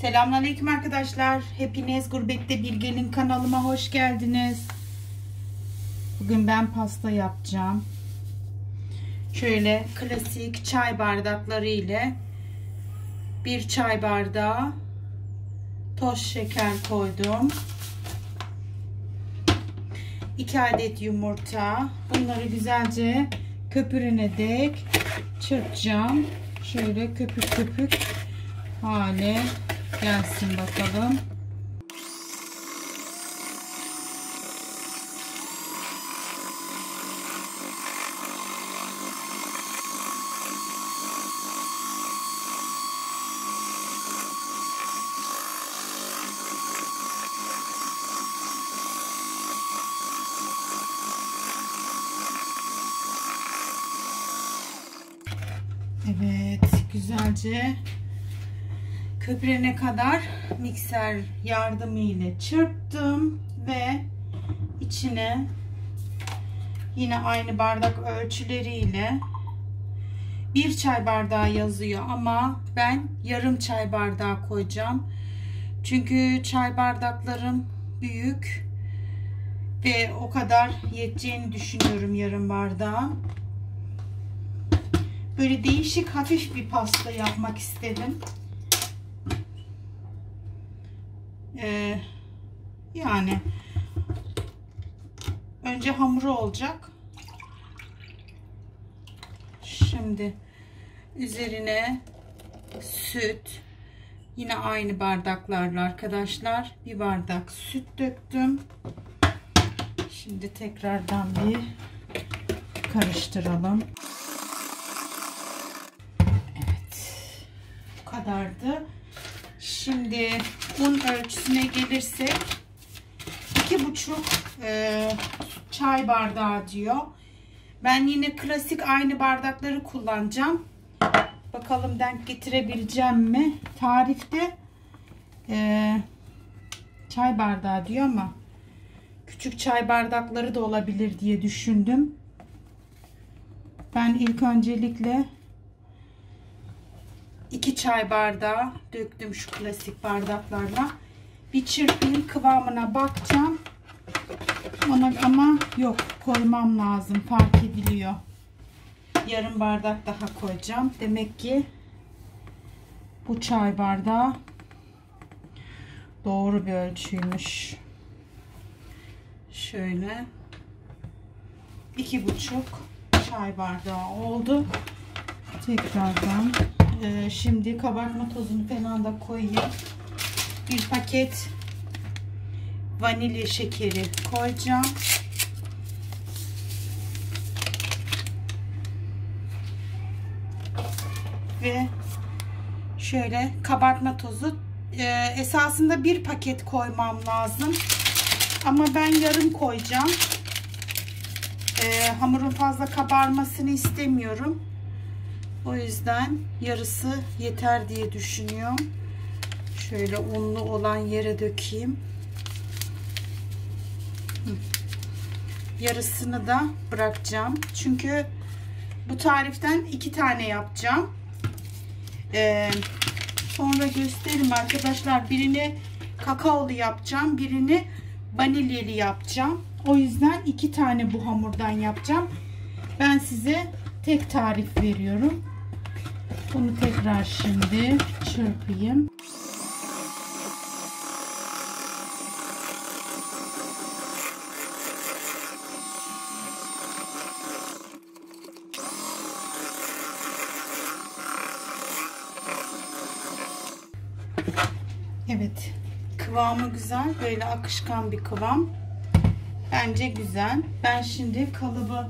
Selamünaleyküm arkadaşlar. Hepiniz Gurbette Bir Gelin kanalıma hoş geldiniz. Bugün ben pasta yapacağım. Şöyle klasik çay bardakları ile bir çay bardağı toz şeker koydum. 2 adet yumurta. Bunları güzelce köpürene dek çırpacağım. Şöyle köpük köpük hale gelsin bakalım. Evet güzelce köpürene kadar mikser yardımıyla çırptım ve içine yine aynı bardak ölçüleriyle bir çay bardağı yazıyor ama ben yarım çay bardağı koyacağım. Çünkü çay bardaklarım büyük ve o kadar yeteceğini düşünüyorum yarım bardağı. Böyle değişik hafif bir pasta yapmak istedim. Ee, yani önce hamuru olacak. Şimdi üzerine süt yine aynı bardaklarla arkadaşlar bir bardak süt döktüm. Şimdi tekrardan bir karıştıralım. Evet. Bu kadardı. Şimdi un ölçüsüne gelirsek iki buçuk e, çay bardağı diyor. Ben yine klasik aynı bardakları kullanacağım. Bakalım denk getirebileceğim mi? Tarifte e, çay bardağı diyor ama küçük çay bardakları da olabilir diye düşündüm. Ben ilk öncelikle 2 çay bardağı döktüm şu klasik bardaklarla. Bir çırpayım kıvamına bakacağım. Ona ama yok koymam lazım fark ediliyor. Yarım bardak daha koyacağım. Demek ki bu çay bardağı doğru bir ölçüymüş. Şöyle iki buçuk çay bardağı oldu. Tekrardan ee, şimdi kabartma tozunu falan da koyayım. Bir paket vanilya şekeri koyacağım. Ve şöyle kabartma tozu ee, esasında bir paket koymam lazım. Ama ben yarım koyacağım. Ee, hamurun fazla kabarmasını istemiyorum. O yüzden yarısı yeter diye düşünüyorum. Şöyle unlu olan yere dökeyim. Yarısını da bırakacağım. Çünkü bu tariften iki tane yapacağım. Ee, sonra göstereyim arkadaşlar. Birini kakaolu yapacağım. Birini vanilyeli yapacağım. O yüzden iki tane bu hamurdan yapacağım. Ben size tek tarif veriyorum. Bunu tekrar şimdi çırpayım. Evet. Kıvamı güzel. Böyle akışkan bir kıvam. Bence güzel. Ben şimdi kalıbı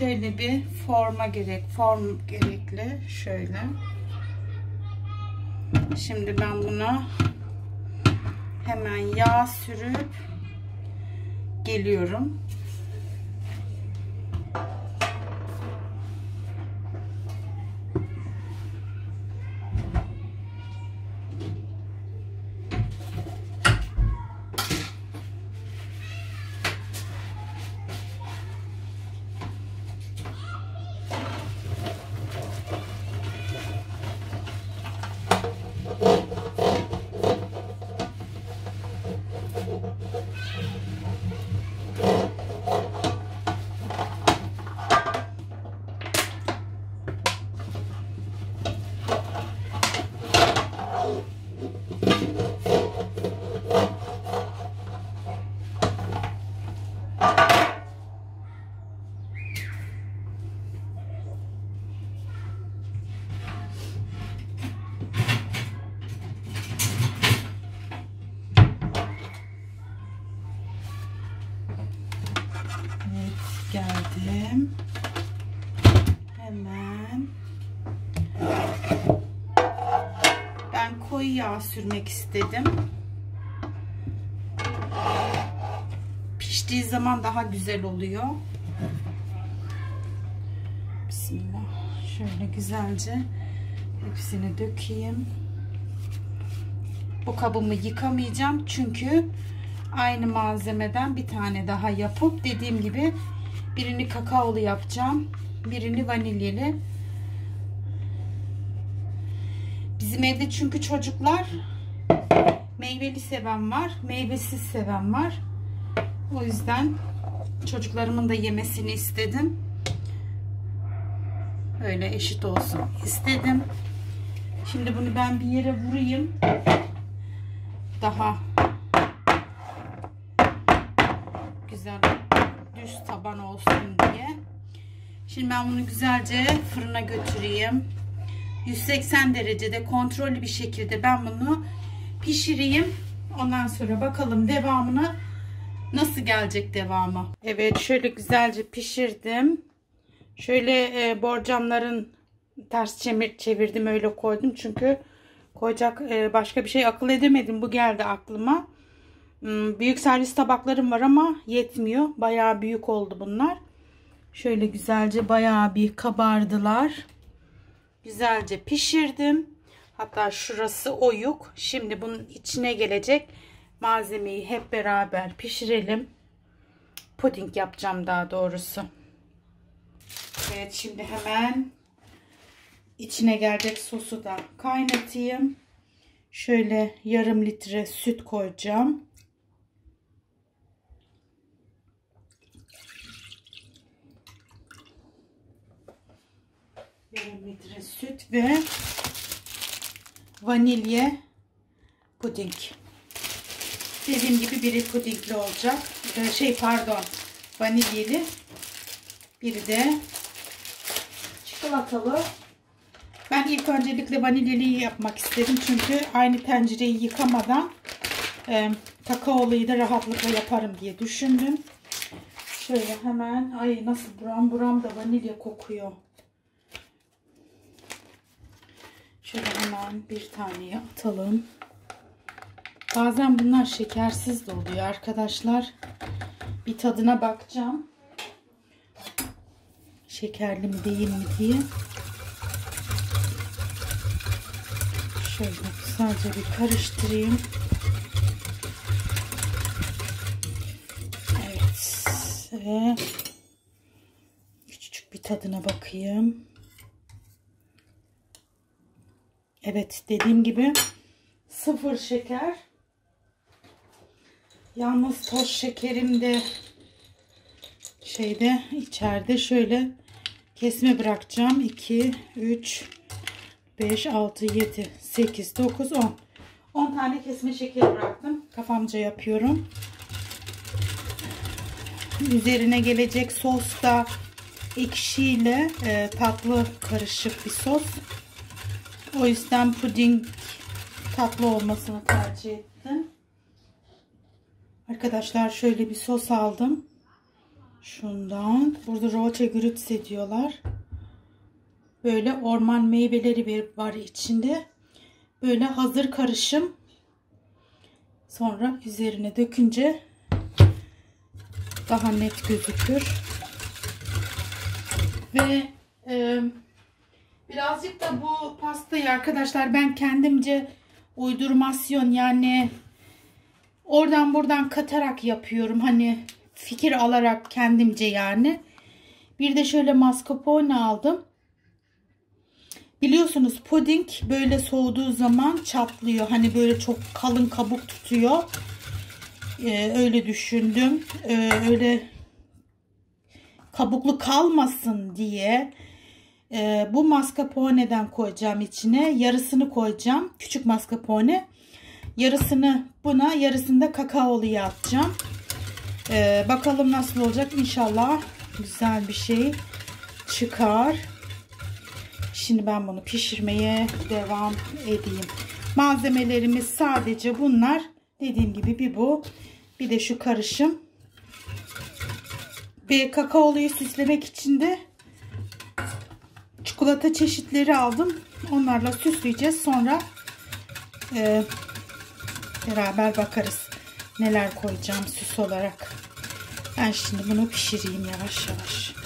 şöyle bir forma gerek form gerekli şöyle. Şimdi ben buna hemen yağ sürüp geliyorum Sürmek istedim. Piştiği zaman daha güzel oluyor. Bismillah. Şöyle güzelce hepsini dökeyim. Bu kabımı yıkamayacağım çünkü aynı malzemeden bir tane daha yapıp dediğim gibi birini kakaolu yapacağım. Birini vanilyalı. Bizim evde çünkü çocuklar meyveli seven var, meyvesiz seven var. O yüzden çocuklarımın da yemesini istedim. Öyle eşit olsun istedim. Şimdi bunu ben bir yere vurayım. Daha güzel düz taban olsun diye. Şimdi ben bunu güzelce fırına götüreyim. 180 derecede kontrollü bir şekilde ben bunu pişireyim. Ondan sonra bakalım devamını nasıl gelecek devamı. Evet şöyle güzelce pişirdim. Şöyle e, borcamların ters çemir çevirdim öyle koydum. Çünkü koyacak e, başka bir şey akıl edemedim. Bu geldi aklıma. Hmm, büyük servis tabaklarım var ama yetmiyor. Bayağı büyük oldu bunlar. Şöyle güzelce bayağı bir kabardılar. Güzelce pişirdim. Hatta şurası oyuk. Şimdi bunun içine gelecek malzemeyi hep beraber pişirelim. Puding yapacağım daha doğrusu. Evet şimdi hemen içine gelecek sosu da kaynatayım. Şöyle yarım litre süt koyacağım. Yarım litre süt ve vanilya puding. Dediğim gibi biri pudingli olacak. Ee, şey pardon vanilyeli. Biri de çikolatalı. Ben ilk öncelikle vanilyeliyi yapmak istedim. Çünkü aynı tencereyi yıkamadan e, kakaoluyu da rahatlıkla yaparım diye düşündüm. Şöyle hemen ay nasıl buram buram da vanilya kokuyor. Şöyle hemen bir taneye atalım. Bazen bunlar şekersiz de oluyor arkadaşlar. Bir tadına bakacağım. Şekerli mi değil mi diye. Şöyle sadece bir karıştırayım. Evet. Ve küçücük bir tadına bakayım. Evet dediğim gibi sıfır şeker. Yalnız toz şekerim de şeyde içeride şöyle kesme bırakacağım. 2, 3, 5, 6, 7, 8, 9, 10. 10 tane kesme şeker bıraktım. Kafamca yapıyorum. Üzerine gelecek sos da ekşiyle e, tatlı karışık bir sos. O yüzden puding tatlı olmasını tercih ettim. Arkadaşlar şöyle bir sos aldım. Şundan. Burada roçe grütze diyorlar. Böyle orman meyveleri var içinde. Böyle hazır karışım. Sonra üzerine dökünce daha net gözükür. Ve e, birazcık da bu pastayı arkadaşlar ben kendimce uydurmasyon yani oradan buradan katarak yapıyorum. Hani fikir alarak kendimce yani. Bir de şöyle mascarpone aldım. Biliyorsunuz puding böyle soğuduğu zaman çatlıyor. Hani böyle çok kalın kabuk tutuyor. Ee, öyle düşündüm. Ee, öyle kabuklu kalmasın diye e, bu mascarpone'den koyacağım içine. Yarısını koyacağım. Küçük mascarpone. Yarısını buna yarısını da kakaoluya atacağım. Ee, bakalım nasıl olacak. İnşallah güzel bir şey çıkar. Şimdi ben bunu pişirmeye devam edeyim. Malzemelerimiz sadece bunlar. Dediğim gibi bir bu. Bir de şu karışım. Bir kakaoluyu süslemek için de çikolata çeşitleri aldım. Onlarla süsleyeceğiz. Sonra e, beraber bakarız neler koyacağım süs olarak. Ben şimdi bunu pişireyim yavaş yavaş.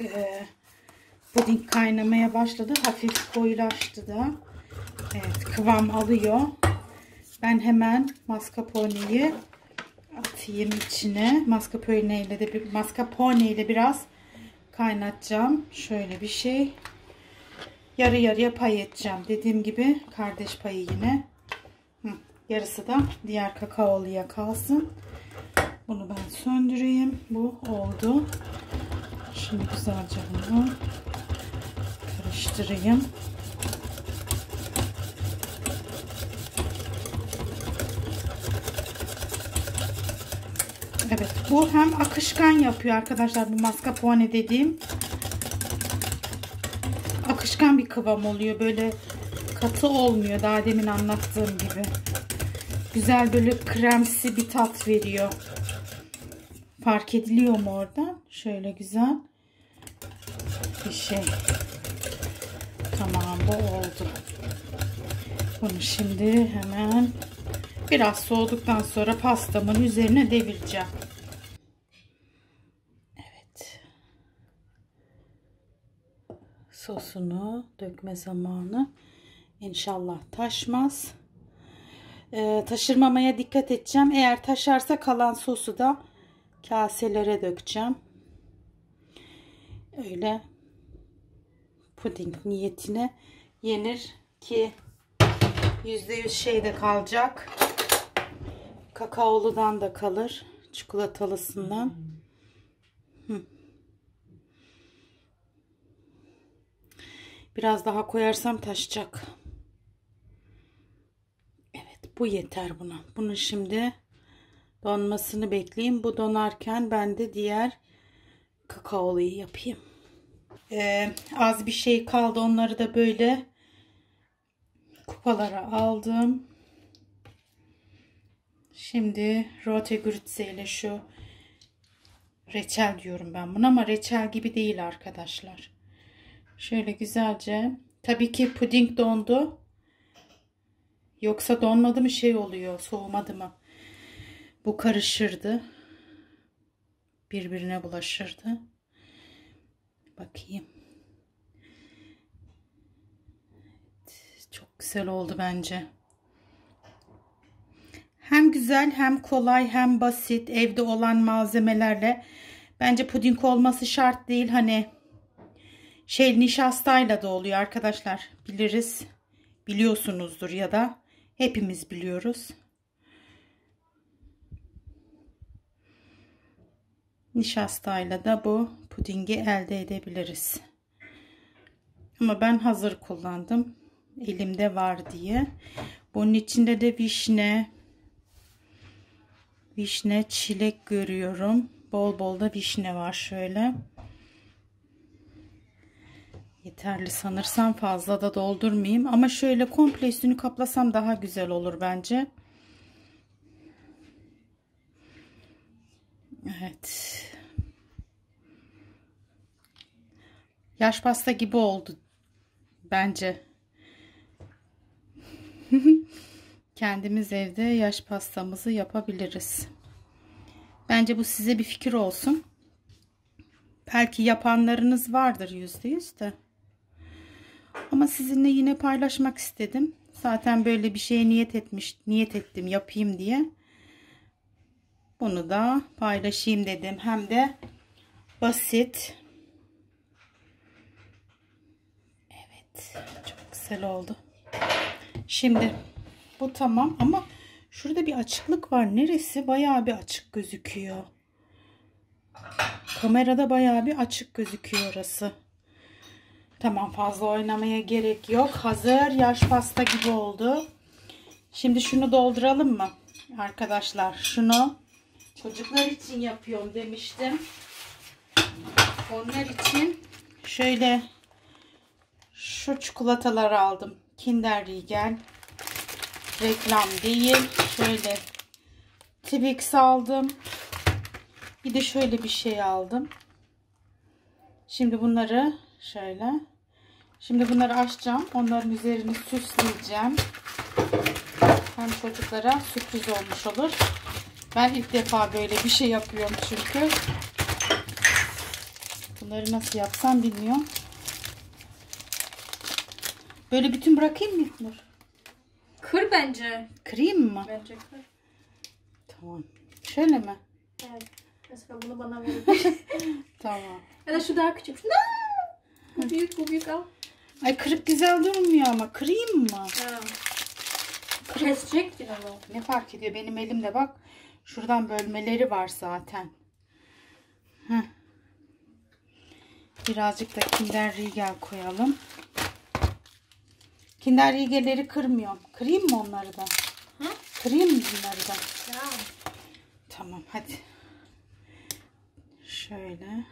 E, puding kaynamaya başladı. Hafif koyulaştı da. Evet. Kıvam alıyor. Ben hemen mascarpone'yi atayım içine. Mascarpone ile de bir mascarpone ile biraz kaynatacağım. Şöyle bir şey. Yarı yarıya pay edeceğim. Dediğim gibi kardeş payı yine. Hı, yarısı da diğer kakaoluya kalsın. Bunu ben söndüreyim. Bu oldu. Şimdi güzelce bunu karıştırayım. Evet bu hem akışkan yapıyor arkadaşlar bu mascarpone dediğim. Akışkan bir kıvam oluyor böyle katı olmuyor daha demin anlattığım gibi. Güzel böyle kremsi bir tat veriyor. Fark ediliyor mu orada? Şöyle güzel şey. Tamam bu oldu. Bunu şimdi hemen biraz soğuduktan sonra pastamın üzerine devireceğim. Evet. Sosunu dökme zamanı. İnşallah taşmaz. Ee, taşırmamaya dikkat edeceğim. Eğer taşarsa kalan sosu da kaselere dökeceğim. Öyle puding niyetine yenir ki %100 şey de kalacak. Kakaoludan da kalır. Çikolatalısından. Biraz daha koyarsam taşacak. Evet bu yeter buna. Bunu şimdi donmasını bekleyeyim. Bu donarken ben de diğer kakaoluyu yapayım. Ee, az bir şey kaldı. Onları da böyle kupalara aldım. Şimdi rote grütze ile şu reçel diyorum ben buna ama reçel gibi değil arkadaşlar. Şöyle güzelce. Tabii ki puding dondu. Yoksa donmadı mı şey oluyor. Soğumadı mı? Bu karışırdı. Birbirine bulaşırdı. Bakayım. Evet, çok güzel oldu bence. Hem güzel hem kolay hem basit evde olan malzemelerle bence puding olması şart değil hani şey nişastayla da oluyor arkadaşlar. Biliriz. Biliyorsunuzdur ya da hepimiz biliyoruz. Nişastayla da bu pudingi elde edebiliriz. Ama ben hazır kullandım. Elimde var diye. Bunun içinde de vişne, vişne, çilek görüyorum. Bol bol da vişne var şöyle. Yeterli sanırsam fazla da doldurmayayım. Ama şöyle komple üstünü kaplasam daha güzel olur bence. Evet. Yaş pasta gibi oldu. Bence. Kendimiz evde yaş pastamızı yapabiliriz. Bence bu size bir fikir olsun. Belki yapanlarınız vardır yüzde yüz de. Ama sizinle yine paylaşmak istedim. Zaten böyle bir şeye niyet etmiş, niyet ettim yapayım diye. Bunu da paylaşayım dedim. Hem de basit. Evet, çok güzel oldu. Şimdi bu tamam ama şurada bir açıklık var. Neresi? Bayağı bir açık gözüküyor. Kamerada bayağı bir açık gözüküyor orası. Tamam fazla oynamaya gerek yok. Hazır yaş pasta gibi oldu. Şimdi şunu dolduralım mı? Arkadaşlar şunu çocuklar için yapıyorum demiştim. Onlar için şöyle şu çikolataları aldım. Kinder Riegel. Reklam değil. Şöyle Twix aldım. Bir de şöyle bir şey aldım. Şimdi bunları şöyle. Şimdi bunları açacağım. Onların üzerini süsleyeceğim. Hem çocuklara sürpriz olmuş olur. Ben ilk defa böyle bir şey yapıyorum çünkü. Bunları nasıl yapsam bilmiyorum. Böyle bütün bırakayım mı İlknur? Kır bence. Kırayım mı? Bence kır. Tamam. Şöyle mi? Evet. Mesela bunu bana verir. Tamam. ya da şu daha küçük. Bu büyük bu büyük al. Ay kırık güzel durmuyor ama. Kırayım mı? Ha. Kesecektin onu. Ne fark ediyor? Benim elimde bak. Şuradan bölmeleri var zaten. Heh. Birazcık da Kinder Riegel koyalım. Kinder Riegel'leri kırmıyorum. Kırayım mı onları da? Hı? Kırayım mı bunları da? Ya. Tamam hadi. Şöyle.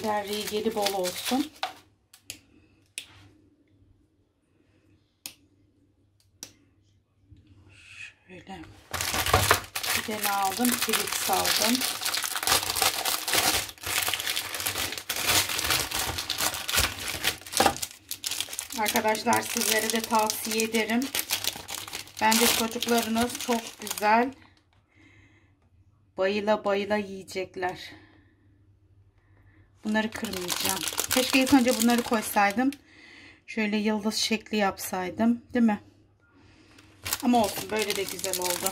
Kinder Riegel'i bol olsun. Şöyle. Tane aldım. Twix aldım. Arkadaşlar sizlere de tavsiye ederim. Bence çocuklarınız çok güzel. Bayıla bayıla yiyecekler. Bunları kırmayacağım. Keşke ilk önce bunları koysaydım. Şöyle yıldız şekli yapsaydım. Değil mi? Ama olsun. Böyle de güzel oldu.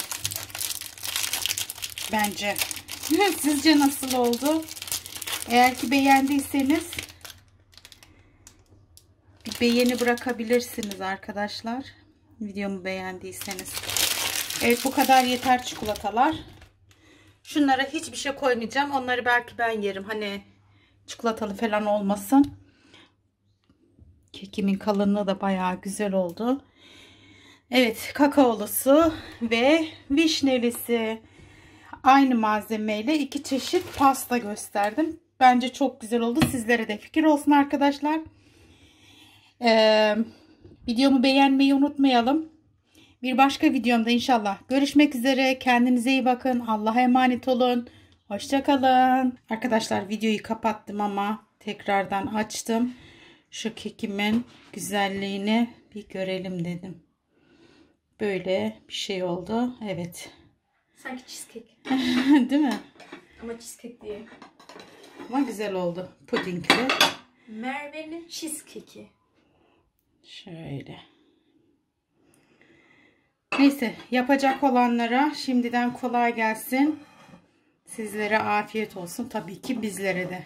Bence. Sizce nasıl oldu? Eğer ki beğendiyseniz bir beğeni bırakabilirsiniz arkadaşlar. Videomu beğendiyseniz. Evet bu kadar yeter çikolatalar. Şunlara hiçbir şey koymayacağım. Onları belki ben yerim. Hani çikolatalı falan olmasın. Kekimin kalınlığı da bayağı güzel oldu. Evet kakaolusu ve vişnelisi. Aynı malzemeyle iki çeşit pasta gösterdim. Bence çok güzel oldu. Sizlere de fikir olsun arkadaşlar. Ee, videomu beğenmeyi unutmayalım. Bir başka videomda inşallah görüşmek üzere. Kendinize iyi bakın. Allah'a emanet olun. Hoşçakalın. Arkadaşlar videoyu kapattım ama tekrardan açtım. Şu kekimin güzelliğini bir görelim dedim. Böyle bir şey oldu. Evet. Sanki cheesecake. Değil mi? Ama cheesecake değil. Ama güzel oldu. Pudingli. Merve'nin cheesecake'i. Şöyle. Neyse yapacak olanlara şimdiden kolay gelsin. Sizlere afiyet olsun. Tabii ki bizlere de.